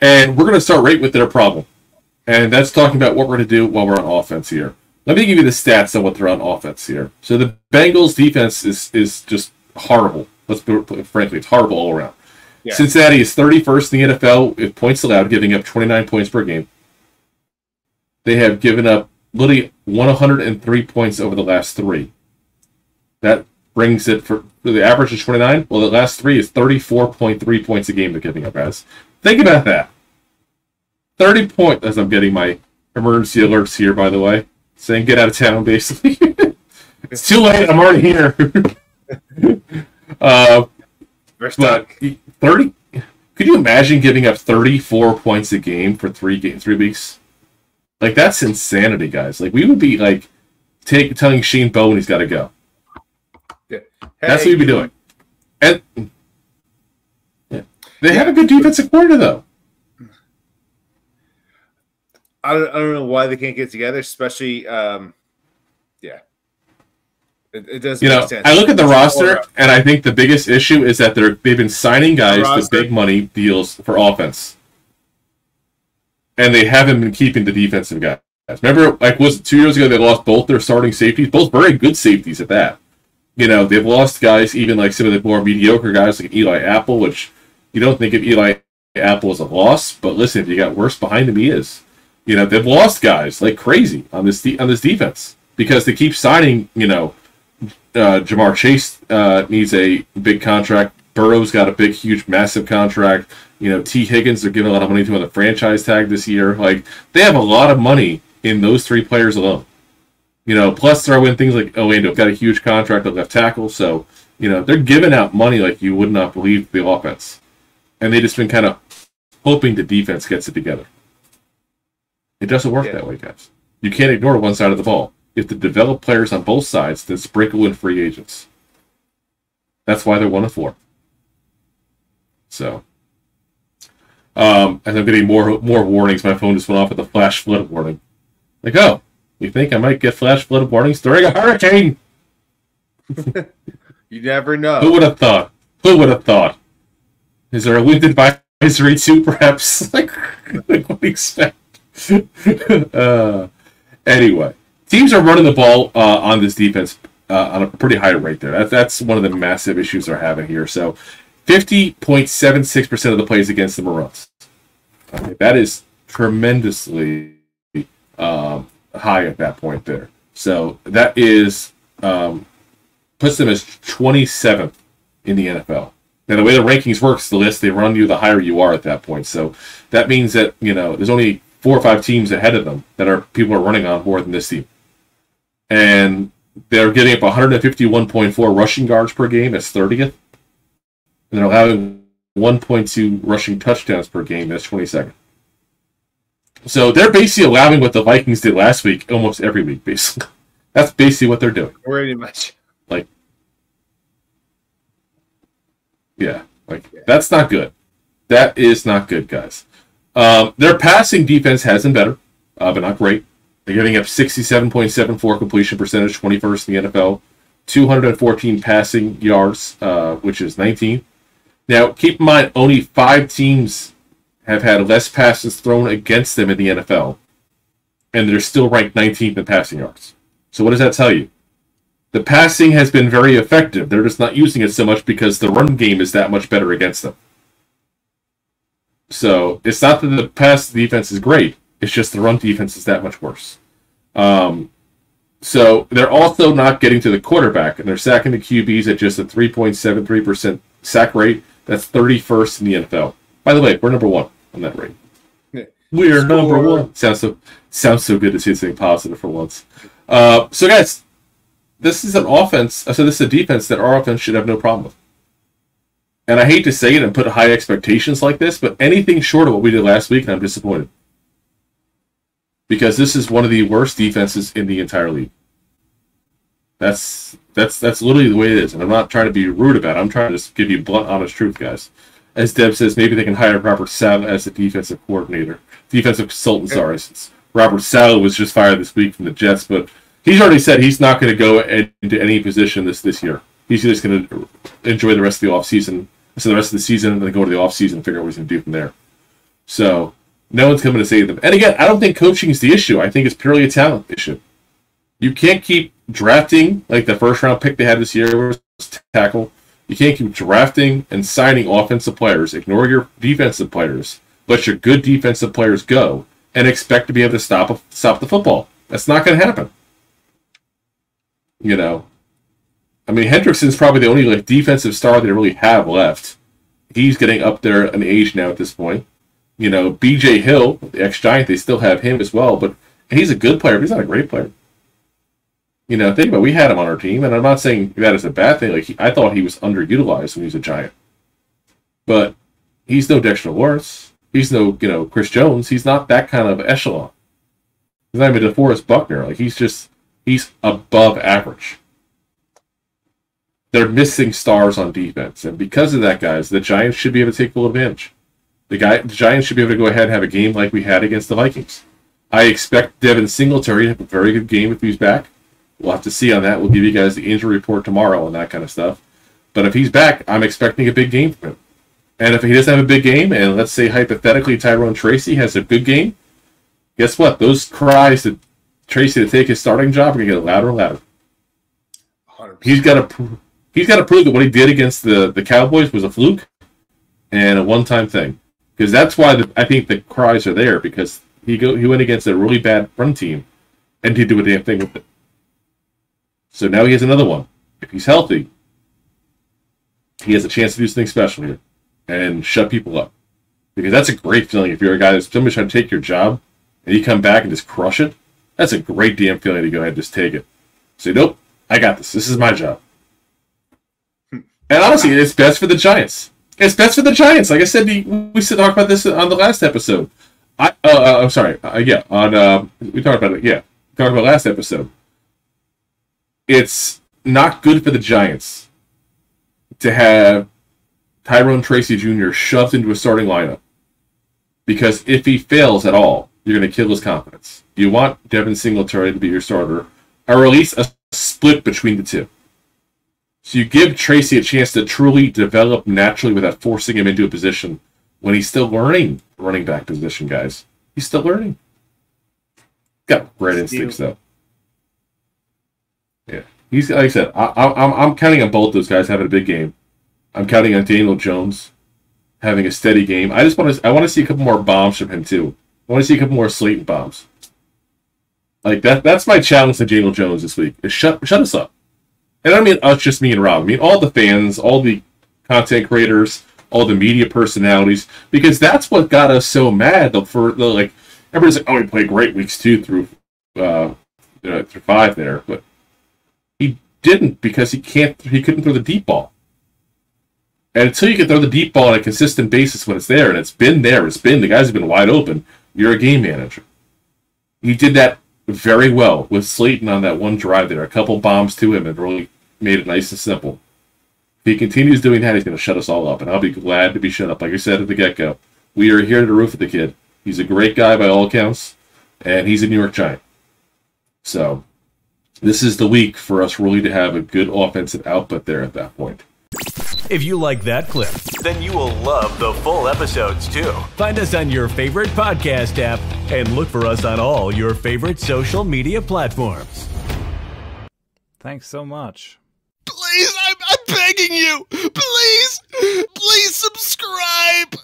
And we're going to start right with their problem. And that's talking about what we're going to do while we're on offense here. Let me give you the stats on what they're on offense here. So the Bengals defense is is just horrible. Let's be frankly, it's horrible all around. Yeah. Cincinnati is 31st in the NFL with points allowed, giving up 29 points per game. They have given up literally 103 points over the last three. That brings it for, for the average is 29. Well, the last three is 34.3 points a game they're giving up as. Think about that. 30 points, as I'm getting my emergency alerts here, by the way, saying get out of town, basically. it's too late. I'm already here. uh, but 30. Could you imagine giving up 34 points a game for three game, three weeks? Like that's insanity, guys. Like we would be like take telling Shane Bowen he's got to go. Yeah. Hey, that's what we'd be doing. And. They yeah. have a good defensive coordinator though. I don't, I don't know why they can't get together, especially um, yeah. It, it does you know, sense. I look at the roster and I think the biggest issue is that they're they've been signing guys to big money deals for offense and they haven't been keeping the defensive guys. Remember, like was it two years ago they lost both their starting safeties, both very good safeties at that. You know, they've lost guys, even like some of the more mediocre guys like Eli Apple, which you don't think of Eli Apple as a loss, but listen, if you got worse behind him, he is. You know, they've lost guys like crazy on this de- on this defense because they keep signing. You know, uh, Ja'Marr Chase uh, needs a big contract. Burrow's got a big, huge, massive contract. You know, Tee Higgins, they're giving a lot of money to on the franchise tag this year. Like, they have a lot of money in those three players alone. You know, plus throw in things like Orlando got a huge contract at left tackle. So, you know, they're giving out money like you would not believe the offense. And they just been kind of hoping the defense gets it together. It doesn't work yeah. that way, guys. You can't ignore one side of the ball. If the to develop players on both sides, then sprinkle in free agents. That's why they're one of four. So um, as I'm getting more more warnings, my phone just went off with a flash flood warning. Like, oh, you think I might get flash flood warnings during a hurricane? you never know. Who would have thought? Who would have thought? Is there a wind advisory too, perhaps? like, like what do you expect? uh, anyway, teams are running the ball uh, on this defense uh, on a pretty high rate there. That, that's one of the massive issues they're having here. So 50.76% of the plays against them are runs. Okay, that is tremendously um, high at that point there. So that is um, puts them as 27th in the NFL. Now the way the rankings works, the list they run you, the higher you are at that point. So that means that you know there's only four or five teams ahead of them that are people are running on more than this team, and they're getting up 151.4 rushing yards per game. That's 30th and they're allowing 1.2 rushing touchdowns per game. That's 22nd. So they're basically allowing what the Vikings did last week almost every week, basically. That's basically what they're doing. Pretty much. Like, yeah, like that's not good. That is not good, guys. Um, their passing defense has been better, uh, but not great. They're giving up 67.74 completion percentage, 21st in the NFL, 214 passing yards, uh, which is 19th. Now, keep in mind, only five teams have had less passes thrown against them in the NFL, and they're still ranked 19th in passing yards. So, what does that tell you? The passing has been very effective. They're just not using it so much because the run game is that much better against them. So, it's not that the pass defense is great, it's just the run defense is that much worse. Um, so, they're also not getting to the quarterback, and they're sacking the QBs at just a 3.73% sack rate that's 31st in the NFL. By the way, we're number one on that rate. We're Score. number one. Sounds so sounds so good to see something positive for once. Uh, so guys, this is an offense. So this is a defense that our offense should have no problem with. And I hate to say it and put high expectations like this, but anything short of what we did last week, and I'm disappointed. Because this is one of the worst defenses in the entire league. That's that's that's literally the way it is, and I'm not trying to be rude about it. I'm trying to just give you blunt, honest truth, guys. As Deb says, maybe they can hire Robert Saleh as the defensive coordinator, defensive consultant. Sorry, since Robert Saleh was just fired this week from the Jets, but he's already said he's not going to go into any position this this year. He's just going to enjoy the rest of the offseason, so the rest of the season, and then go to the offseason and figure out what he's going to do from there. So no one's coming to save them. And again, I don't think coaching is the issue. I think it's purely a talent issue. You can't keep drafting like the first round pick they had this year was tackle. You can't keep drafting and signing offensive players, ignore your defensive players, let your good defensive players go, and expect to be able to stop stop the football. That's not going to happen. You know, I mean, Hendrickson's probably the only like defensive star they really have left. He's getting up there in age now at this point. You know, B.J. Hill, the ex-Giant, they still have him as well, but he's a good player. But he's not a great player. You know, think about it, we had him on our team, and I'm not saying that is a bad thing. Like he, I thought he was underutilized when he was a Giant, but he's no Dexter Lawrence. He's no you know Chris Jones. He's not that kind of echelon. He's not even DeForest Buckner. Like he's just he's above average. They're missing stars on defense, and because of that, guys, the Giants should be able to take full advantage. The guy, the Giants should be able to go ahead and have a game like we had against the Vikings. I expect Devin Singletary to have a very good game if he's back. We'll have to see on that. We'll give you guys the injury report tomorrow and that kind of stuff. But if he's back, I'm expecting a big game from him. And if he doesn't have a big game, and let's say hypothetically Tyrone Tracy has a good game, guess what? Those cries to Tracy to take his starting job are going to get louder and louder. 100%. He's got to he's got to prove that what he did against the, the Cowboys was a fluke and a one time thing. Because that's why the, I think the cries are there because he go he went against a really bad run team and he did a damn thing with it. So now he has another one. If he's healthy, he has a chance to do something special here and shut people up. Because that's a great feeling if you're a guy that's somebody's trying to take your job and you come back and just crush it. That's a great damn feeling to go ahead and just take it. Say, nope, I got this. This is my job. And honestly, it's best for the Giants. It's best for the Giants. Like I said, we said talked about this on the last episode. I, uh, uh, I'm sorry. Uh, yeah, on uh, we talked about it. Yeah, we talked about last episode it's not good for the Giants to have Tyrone Tracy Jr. shoved into a starting lineup because if he fails at all, you're going to kill his confidence. You want Devin Singletary to be your starter, or at least a split between the two. So you give Tracy a chance to truly develop naturally without forcing him into a position when he's still learning running back position, guys. He's still learning. Got great instincts though. Yeah, he's like I said. I, I'm I'm counting on both those guys having a big game. I'm counting on Daniel Jones having a steady game. I just want to I want to see a couple more bombs from him too. I want to see a couple more Slayton bombs. Like that. That's my challenge to Daniel Jones this week. Is shut shut us up. And I mean us, just me and Rob. I mean all the fans, all the content creators, all the media personalities, because that's what got us so mad. For the like, everybody's like, "Oh, he played great weeks two through uh, through five there," but he didn't because he can't he couldn't throw the deep ball. And until you can throw the deep ball on a consistent basis when it's there, and it's been there, it's been the guys have been wide open, you're a game manager. He did that very well with Slayton on that one drive there. A couple bombs to him and really made it nice and simple. If he continues doing that, he's going to shut us all up, and I'll be glad to be shut up. Like I said at the get go, we are here to roof of the kid. He's a great guy by all accounts, and he's a New York Giant. So this is the week for us really to have a good offensive output there at that point. If you like that clip, then you will love the full episodes too. Find us on your favorite podcast app and look for us on all your favorite social media platforms. Thanks so much. Please, I'm, I'm begging you. Please, please subscribe.